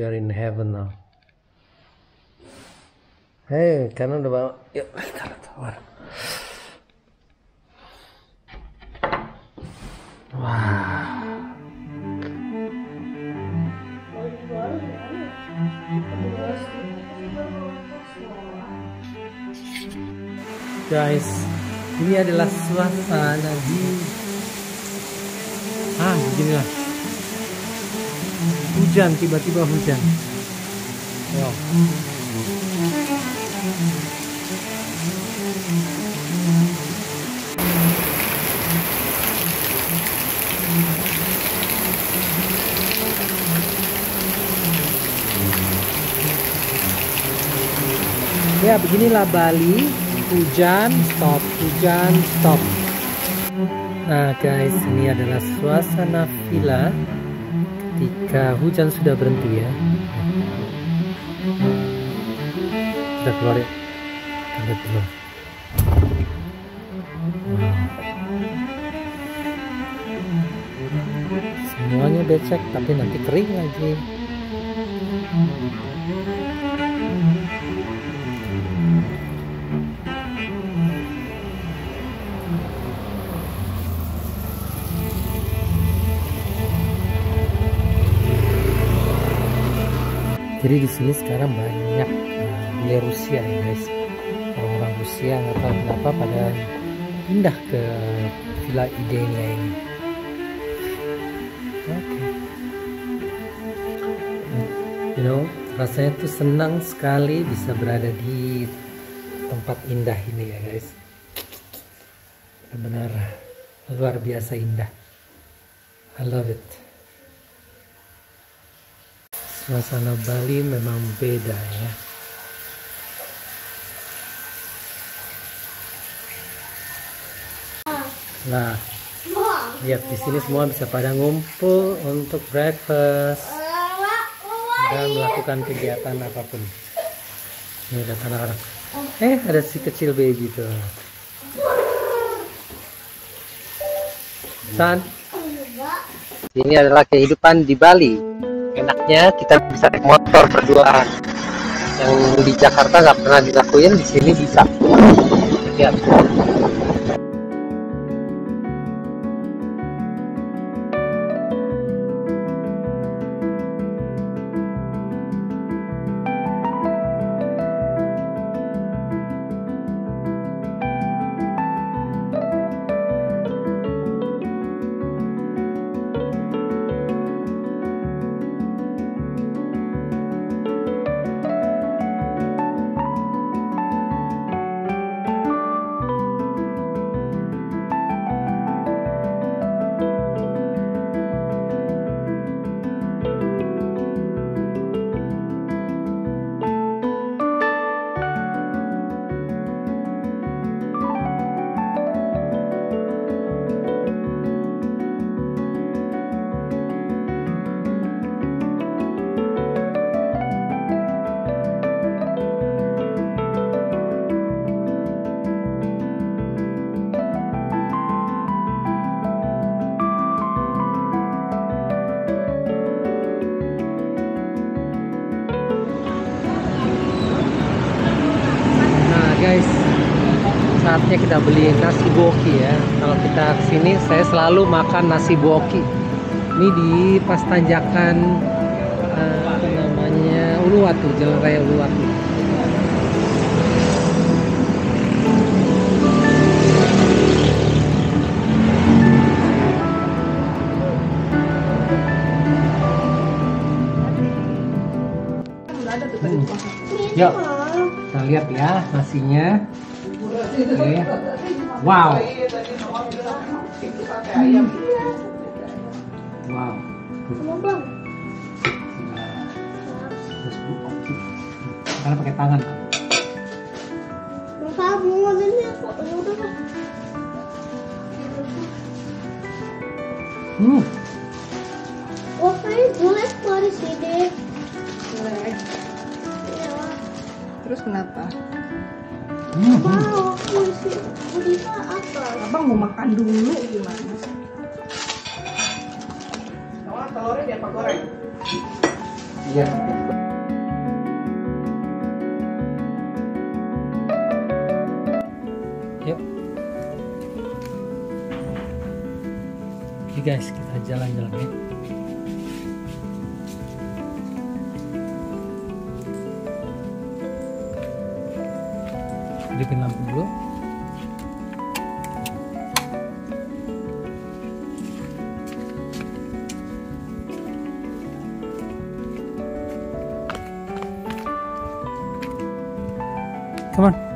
We are in heaven now. Hei, karena udah bawa. Yuk, kita keluar. Wah. Guys, ini adalah suasana di ah beginilah hujan tiba-tiba hujan. Yo. Ya beginilah Bali. Hujan stop. Hujan stop. Nah guys ini adalah suasana villa ketika hujan sudah berhenti ya. Kita keluar ya Kita Wow. Semuanya becek tapi nanti kering lagi Jadi di sini sekarang banyak uh, bule Rusia ya guys. Orang-orang Rusia nggak tahu kenapa pada pindah ke Villa Idenya ini. Oke. You know, rasanya tuh senang sekali bisa berada di tempat indah ini ya guys. Benar-benar luar biasa indah. I love it suasana Bali memang beda ya. Nah, lihat di sini semua bisa pada ngumpul untuk breakfast dan melakukan kegiatan apa pun. Ini ada anak-anak. Eh, ada si kecil baby tuh. San. Ini adalah kehidupan di Bali enaknya kita bisa naik motor berdua. Yang di Jakarta nggak pernah dilakuin di sini bisa. Lihat saatnya kita beli nasi boki ya. Kalau kita ke sini, saya selalu makan nasi boki. Ini di pas tanjakan apa namanya Uluwatu, Jalan Raya Uluwatu. Yuk, kita lihat ya nasinya. Oke. Wow. Wow. Karena pakai tangan. Kok udah. Hmm. Oh, saya boleh keluar di sini. Boleh. Ya, Terus kenapa? Hmm. apa? Abang mau makan dulu gimana? telurnya biar pak goreng. Iya. Yuk. Oke guys, kita jalan-jalan ya. Hidupin lampu dulu. Come on.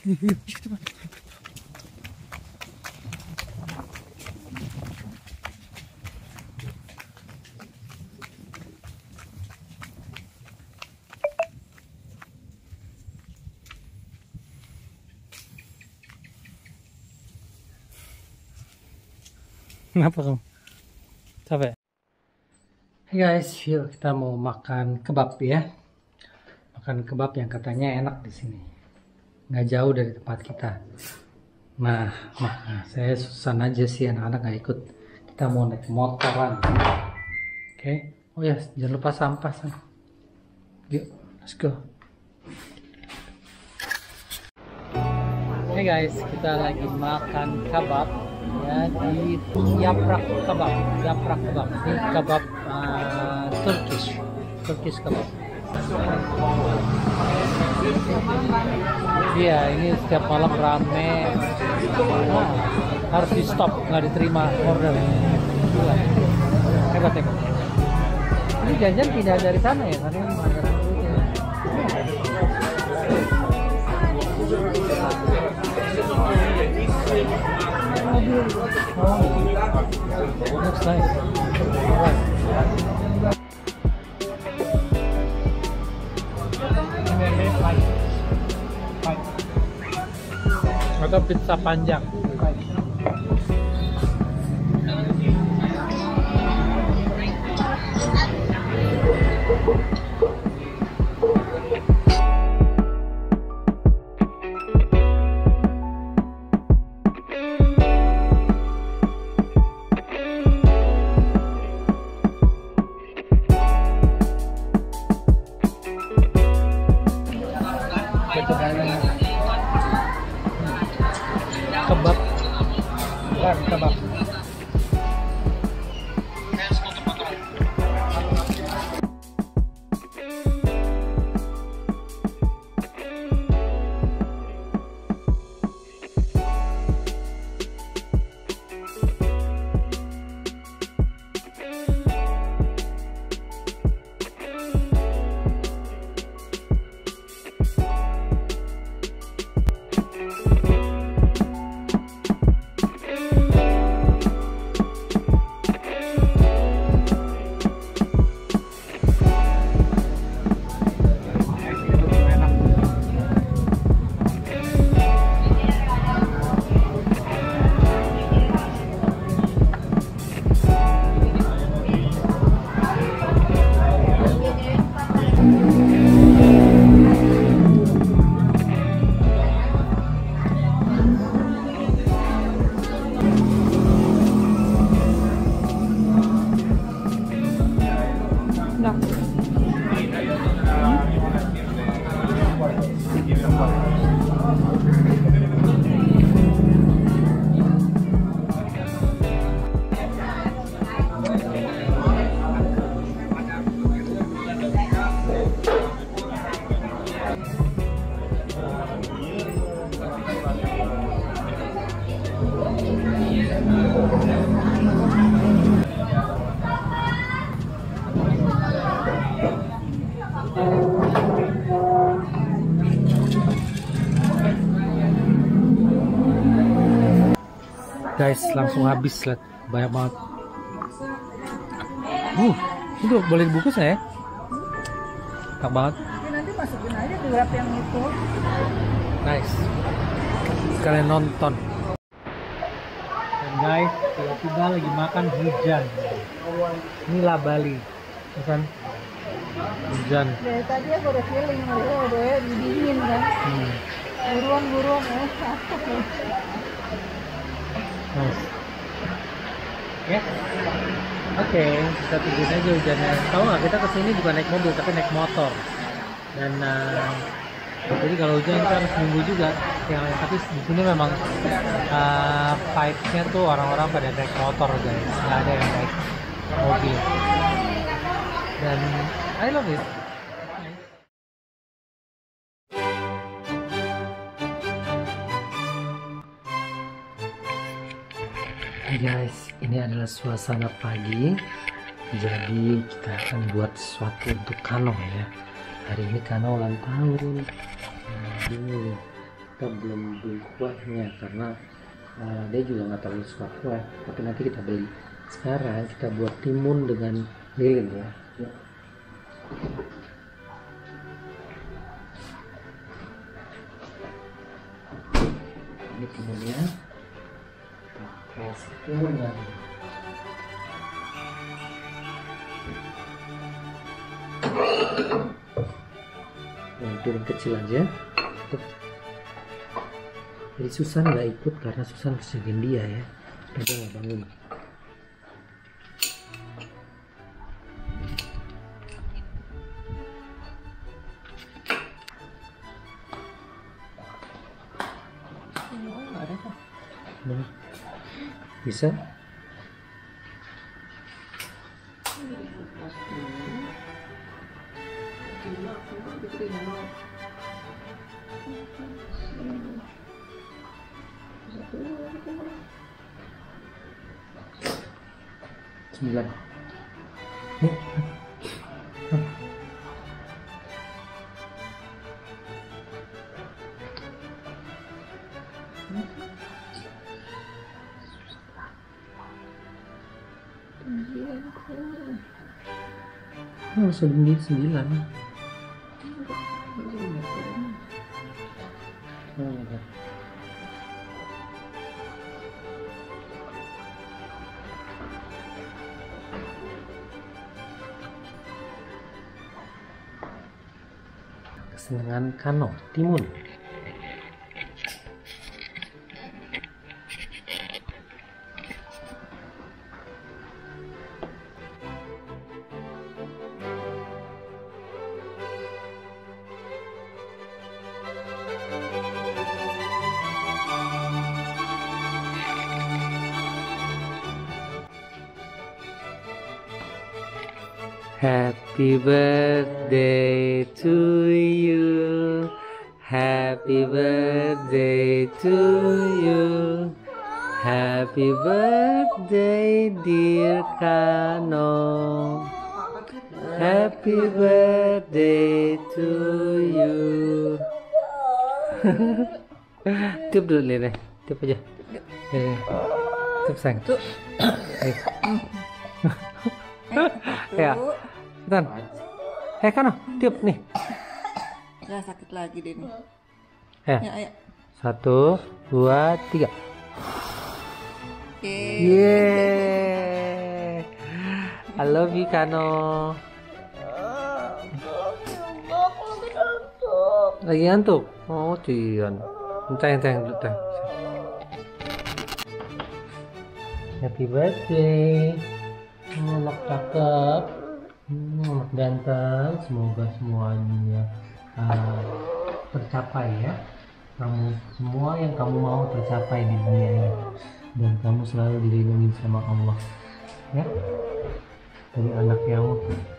Kenapa kamu? Capek? Hey guys, yuk kita mau makan kebab ya. Makan kebab yang katanya enak di sini. Nggak jauh dari tempat kita. Nah, maka saya susah aja sih anak-anak nggak ikut. Kita mau naik motoran. Oke. Oh ya, jangan lupa sampah. San. Yuk, let's go. Hey guys, kita lagi makan kebab ya di yaprak kebab, yaprak kebab. Ini kebab uh, Turkish, Turkish kebab. Iya, ini setiap malam rame. Nah, harus di stop, nggak diterima order. Gila. Hebat hebat. Ini janjian pindah dari sana ya, karena ini makanan dulu ya. Oh, looks nice. Alright. Atau pizza panjang. Guys langsung habis lihat banyak banget. Uh itu boleh dibungkus ya? Enak banget. Nanti masukin aja di wrap yang itu nice. Sekalian nonton. Dan guys tiba-tiba lagi makan hujan. Inilah Bali ya kan? Hujan. Dari tadi aku udah feeling udah udah dingin kan? Buruan buruan ya Ya. Oke, kita tungguin aja hujannya. Tahu nggak kita ke sini bukan naik mobil tapi naik motor. Dan uh, jadi kalau hujan kita harus nunggu juga yang. Tapi di sini memang uh, vibe-nya tuh orang-orang pada naik motor guys, nggak ada yang naik mobil. Dan I love it. Guys, ini adalah suasana pagi. Jadi kita akan buat sesuatu untuk Kano ya. Hari ini Kano ulang tahun. Nah, ini kita belum beli kuahnya karena uh, dia juga nggak terlalu suka kue. Tapi nanti kita beli. Sekarang kita buat timun dengan lilin ya. Ini timunnya dan yang piring kecil aja. Jadi Susan nggak ikut karena Susan ke sini dia ya. Dia nggak bangun bisa sembilan Oh, sembilan sembilan. Oh, ya. Kesenangan Kano Timun. To you. Happy birthday to you. Happy birthday dear Kano. Happy birthday to you. Tiup dulu Lene. Tiup aja. Eh, Tiup sayang. Ayo. Ya. Cepetan. Eh Kano, tiup nih. Nah, sakit lagi deh nih. Ya. Ya, ayo. Satu, dua, tiga. Oke. Yeay. I love you Kano. Lagi ngantuk? Oh, Cian. Sayang dulu, sayang. Happy birthday. Anak cakep. Hmm, ganteng. Semoga semuanya uh, tercapai ya. Kamu semua yang kamu mau tercapai di dunia ini. Dan kamu selalu dilindungi sama Allah ya. Dari anak yang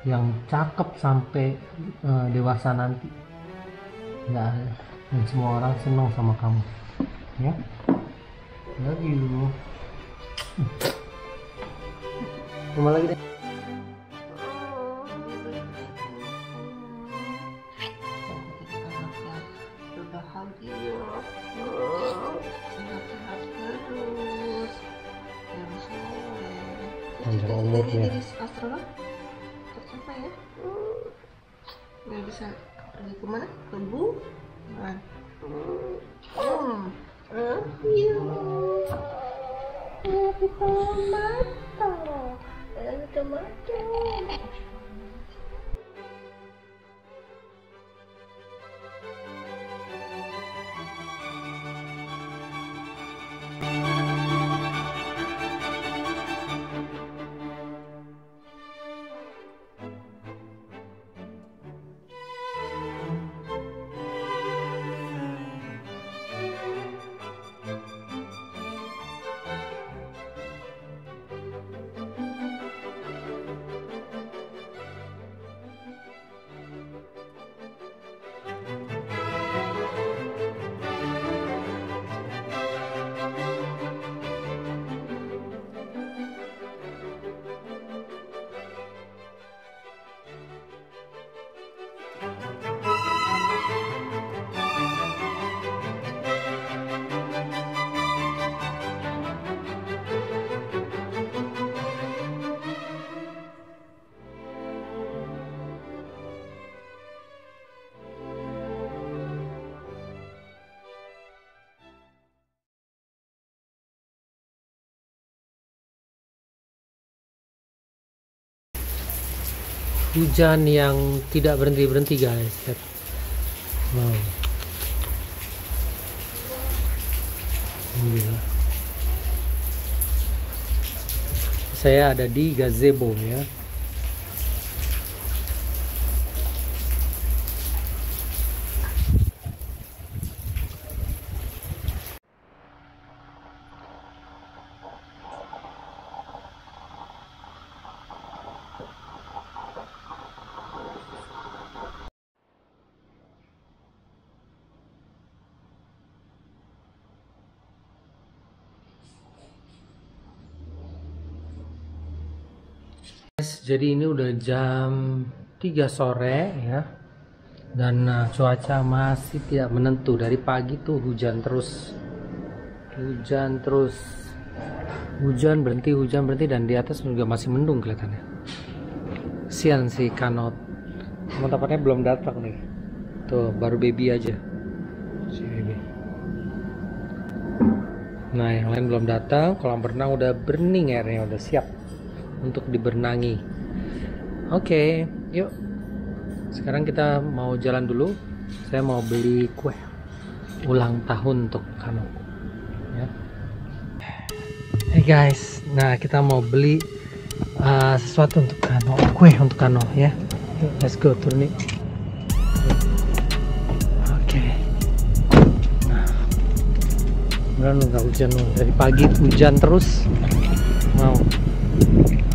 yang cakep sampai eh, dewasa nanti. Nggak dan semua orang senang sama kamu ya. Love you. Mama lagi deh tercapai ya nggak bisa pergi ke mana ke bulan hmm. Ayo. Ayo tomato. Ayo tomato. Hujan yang tidak berhenti berhenti guys wow. Saya ada di gazebo ya Guys, jadi ini udah jam 3 sore ya. Dan uh, cuaca masih tidak menentu. Dari pagi tuh hujan terus. Hujan terus. Hujan berhenti, hujan berhenti dan di atas juga masih mendung kelihatannya. Sian si Kanot. Teman-temannya belum datang nih. Tuh, baru baby aja. Si baby. Nah, yang lain belum datang. Kolam berenang udah bening airnya, udah siap untuk diberenangi. Oke, yuk. Sekarang kita mau jalan dulu. Saya mau beli kue ulang tahun untuk Kano. Ya. Hey guys, nah kita mau beli uh, sesuatu untuk Kano, kue untuk Kano ya. Yuk, let's go turun nih. Oke. Nah, Mudah nggak hujan loh. Dari pagi hujan terus. Mau. Oke.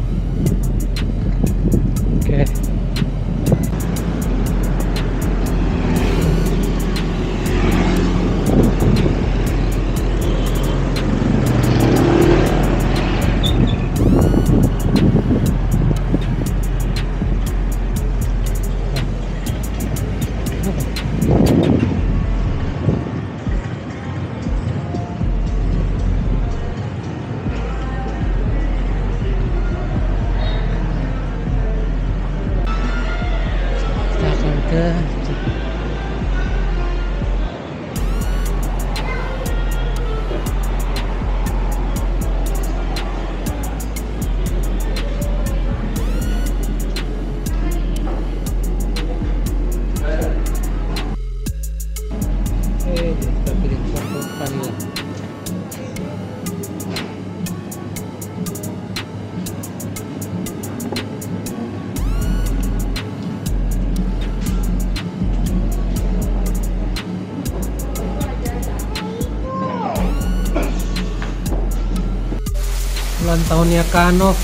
Tahunnya Kano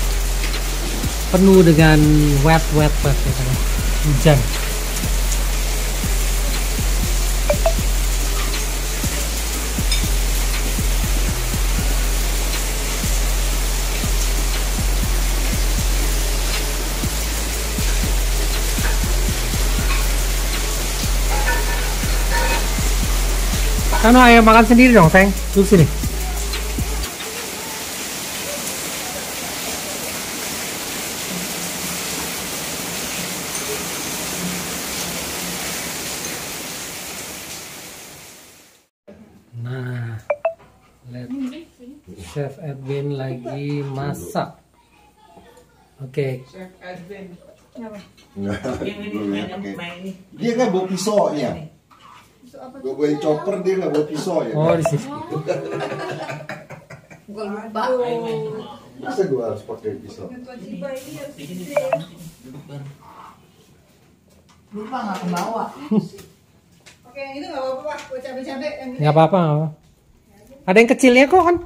penuh dengan wet wet wet ya kan? hujan. Kano ayo makan sendiri dong sayang duduk sini Chef Edwin lagi masak. Oke, belum ya, pakai. Dia nggak bawa pisaunya. Gue bawa chopper dia nggak bawa pisau ya. oh di sini. Gue lupa. Masa gue harus pakai pisau? Lupa nggak ke bawah. Oke, itu nggak apa-apa, Pak. Yang ini. Nggak apa-apa, nggak apa. Ada yang kecilnya kok kan?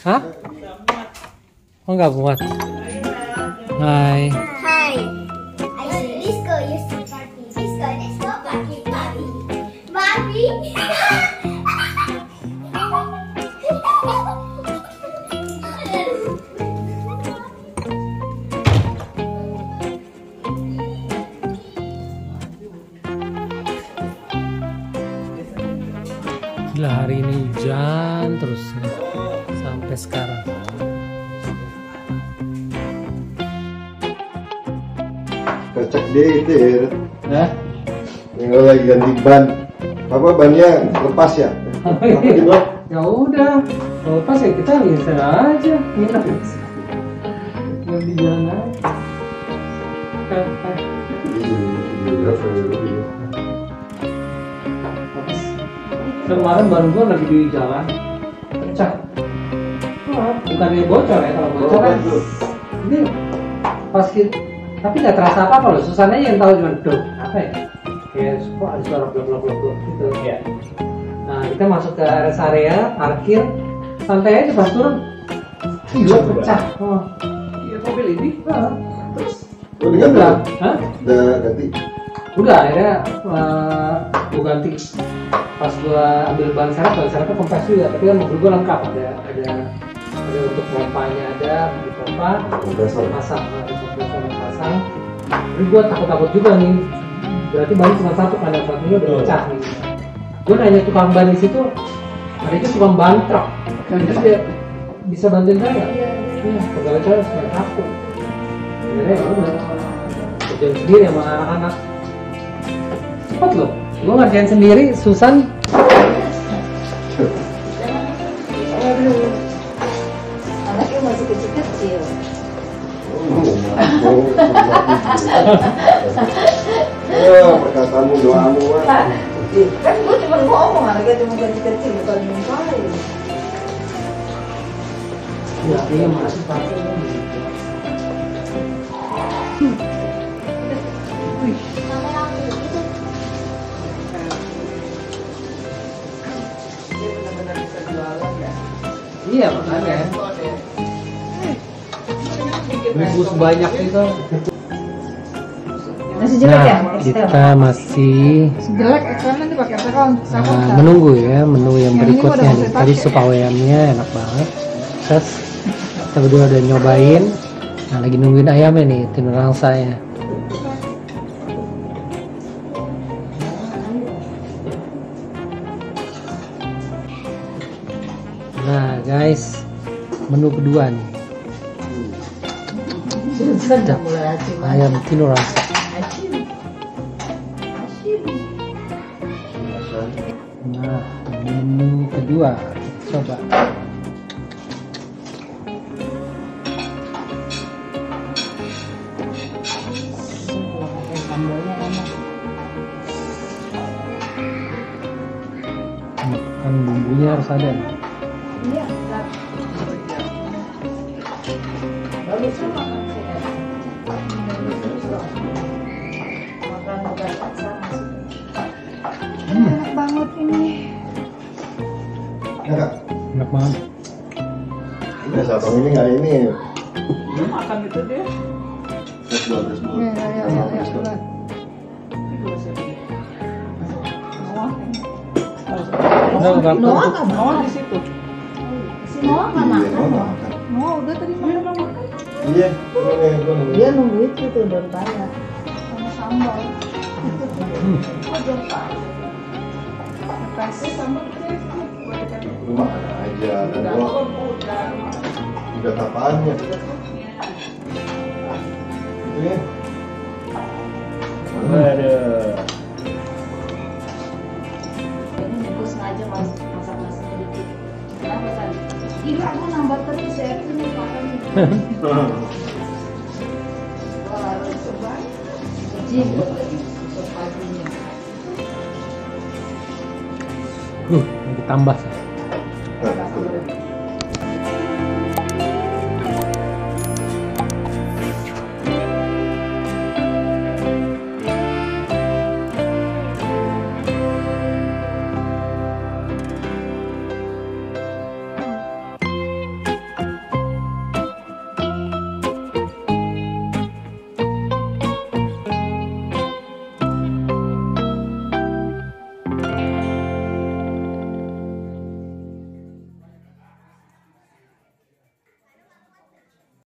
Hah? Oh nggak. Hai. Hi. I say, let's go, you. Let's go, let's go. Dia itu ya. Hah? Tinggal lagi ganti ban. Apa bannya lepas ya? Apa gitu? Ya udah, kalau pas ya kita bisa aja nginep. Yang di jalan aja. Iya, iya. Kemarin baru gua lagi di jalan pecah. Wah, bukannya bocor ya kalau bocor kan. Ini pas kita, tapi nggak terasa apa apa loh. Susananya yang tahu cuma tuh apa ya? Kayak kok ada suara blok blok blok blok gitu. Ya. Nah kita masuk ke rest area parkir santai aja pas turun. Gila pecah. Oh. Iya mobil ini. Ah, Terus Oh, diganti? udah, Hah? Udah ganti. udah akhirnya uh, gue ganti pas gue ambil ban serep ban serepnya kempes juga tapi kan mobil gue lengkap ada ada ada untuk pompanya ada di pompa Kompresor. pasang ada kompresor pasang jadi gue takut takut juga nih. Berarti ban cuma satu kan yang satunya udah pecah nih. Gue nanya tukang ban di situ ada itu tukang ban truk. Jadi dia bisa bantuin saya Iya, pegawai saya saya takut akhirnya ya udah kerjain sendiri sama anak-anak. Cepet loh. Gue ngerjain sendiri Susan. Anaknya masih kecil-kecil. Ya, perkataanmu doamu Pak, kan gue cuma ngomong anaknya cuma kecil-kecil bukan nyumpahin. ya iya masih pakai Kamera aku Dikit bungkus banyak itu Masih jelek ya? nah kita masih Jelek, nanti pakai. Nah, menunggu ya menu yang berikutnya nih. Tadi sup ayamnya enak banget. Terus kita berdua udah nyobain. Nah lagi nungguin ayamnya nih, tinurang saya. Nah guys, menu kedua nih. Sudah mulai. Ayam tinur rasa. Nah, menu kedua coba. Enak. Hmm, Kan bumbunya harus ada. nih. Ya, Kak. enak banget. Ya, satong ini nggak ini. Makan itu dia. Dua, dua. Ya, ya, ya, ya, ya, udah, Noah udah. nggak Noah di situ. Si Noah nggak Iya, makan. Noah udah tadi makan makan. Iya, ini. Dia nunggu itu tuh sama sambal. Oh. Kasih sambal. Lu makan aja. Kan gua udah tapaannya. Ya. Ada. Ini aku nambah terus ya ini nih. Wah, coba. Paginya. Uh, ditambah.